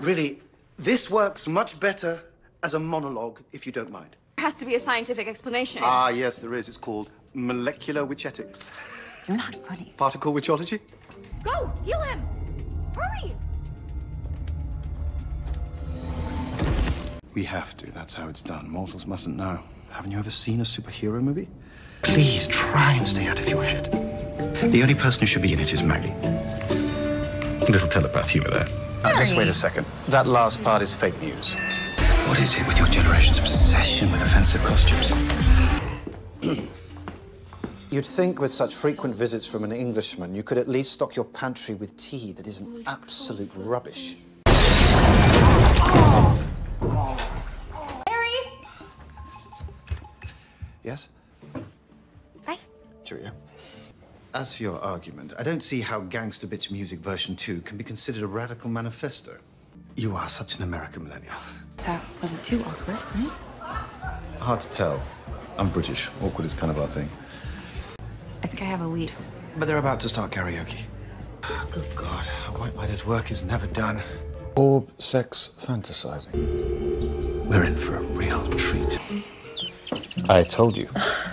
Really, this works much better as a monologue, if you don't mind. There has to be a scientific explanation. Ah, yes, there is. It's called molecular witchetics. You're not funny. Particle witchology? Go! Heal him! Hurry! We have to. That's how it's done. Mortals mustn't know. Haven't you ever seen a superhero movie? Please try and stay out of your head. The only person who should be in it is Maggie. Little telepath humor there. Uh, just wait a second. That last part is fake news. What is it with your generation's obsession with offensive costumes? You'd think with such frequent visits from an Englishman, you could at least stock your pantry with tea that isn't absolute rubbish. As for your argument, I don't see how Gangster Bitch Music version 2 can be considered a radical manifesto. You are such an American millennial. That wasn't too awkward, right? Hard to tell. I'm British. Awkward is kind of our thing. I think I have a lead. But they're about to start karaoke. Good God, a white lighter's work is never done. Orb sex fantasizing. We're in for a real treat. I told you.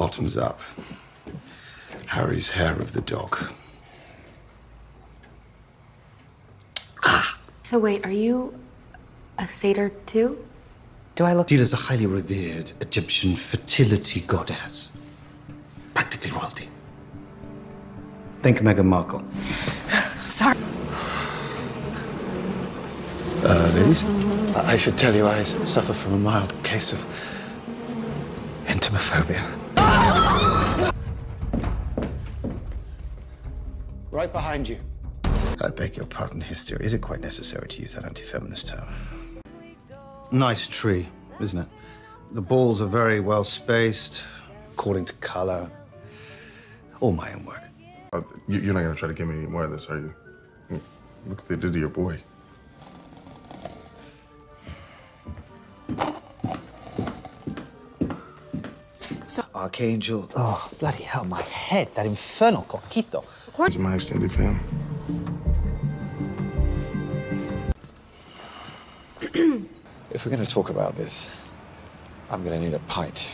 Bottoms up. Harry's hair of the dog. Ah. So wait, are you a satyr too? Do I look? Dila's a highly revered Egyptian fertility goddess. Practically royalty. Think Meghan Markle. Sorry. Uh, ladies? I I should tell you I suffer from a mild case of entomophobia. Right behind you. I beg your pardon, hysteria. Is it quite necessary to use that anti-feminist term? Nice tree, isn't it? The balls are very well spaced, according to color. All my own work. Uh, you- you're not gonna try to give me any more of this, are you? Look what they did to your boy. Archangel. Oh, bloody hell, my head, that infernal coquito. It's my extended fam. If we're going to talk about this, I'm going to need a pint.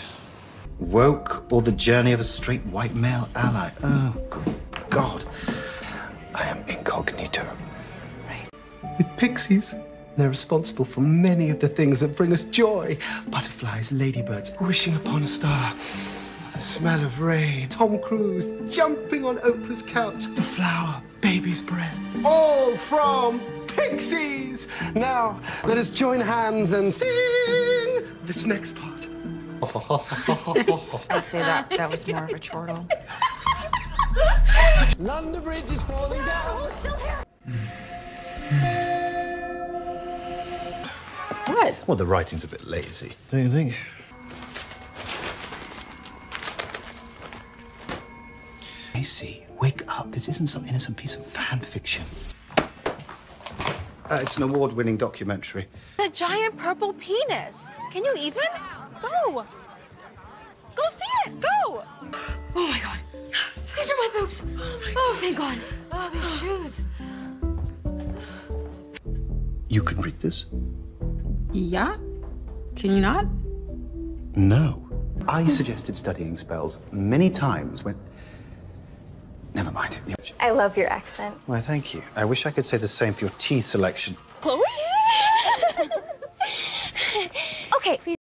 Woke or the journey of a straight white male ally? Oh, good God. I am incognito. With pixies, they're responsible for many of the things that bring us joy butterflies, ladybirds, wishing upon a star. The smell of rain, Tom Cruise jumping on Oprah's couch, the flower, baby's breath, all from pixies. Now, let us join hands and sing this next part. I'd say that that was more of a chortle. London Bridge is falling down. Well, the writing's a bit lazy, don't you think? Macy, wake up. This isn't some innocent piece of fan fiction. Uh, it's an award winning documentary. A giant purple penis. Can you even? Go. Go see it. Go. Oh my god. Yes. These are my boobs. Oh, thank god. Oh, these shoes. You can read this? Yeah? Can you not? No. I suggested studying spells many times when. Never mind. I love your accent. Why, thank you. I wish I could say the same for your tea selection. Chloe? okay, please.